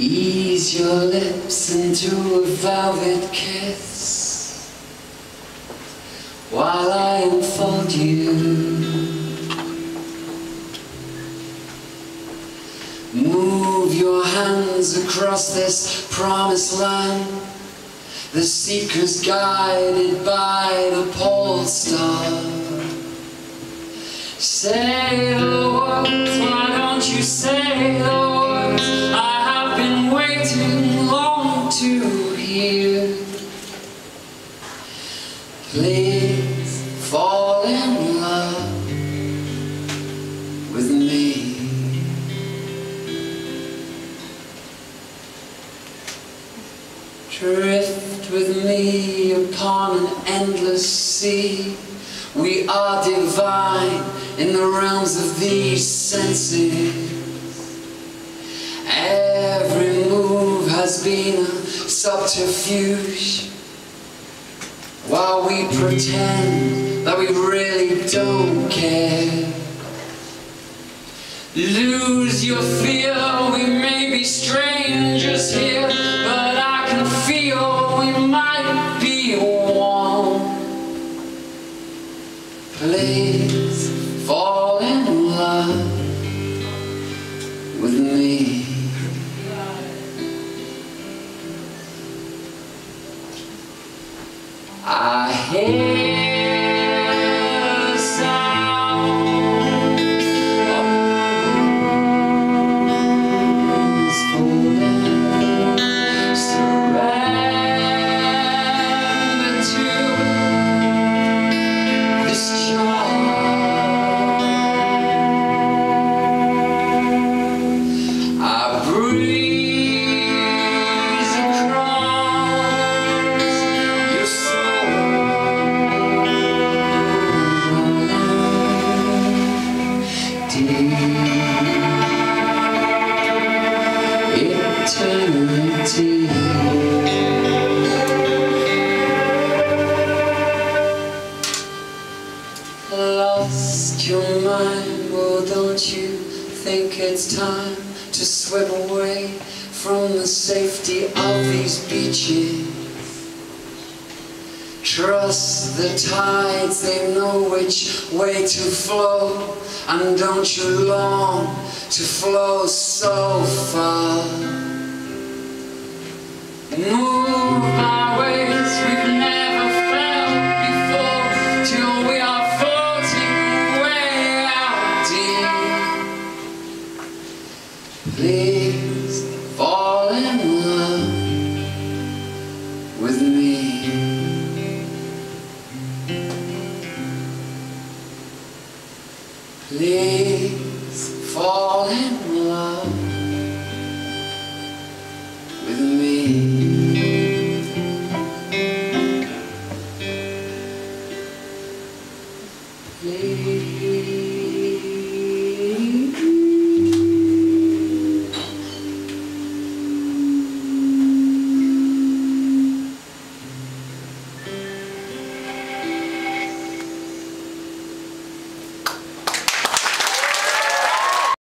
Ease your lips into a velvet kiss while I unfold you. Move your hands across this promised land, the seekers guided by the pole star. Say the words, why don't you say the Please fall in love with me. Drift with me upon an endless sea. We are divine in the realms of these senses. Every move has been a subterfuge. While we pretend that we really don't care. Lose your fear, we may be strangers here, but I can feel we might be one. Please I hear Eternity. Lost your mind, well don't you think it's time to swim away from the safety of these beaches? Trust the tides, they know which way to flow. And don't you long to flow so far? Move Please fall in love with me. Please.